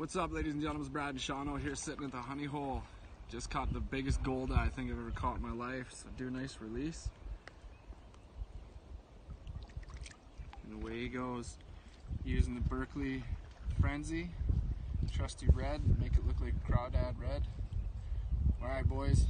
What's up, ladies and gentlemen? It's Brad Shano here sitting at the honey hole. Just caught the biggest gold I think I've ever caught in my life. So do a nice release. And away he goes. Using the Berkley Frenzy. Trusty red. Make it look like crawdad red. Alright boys.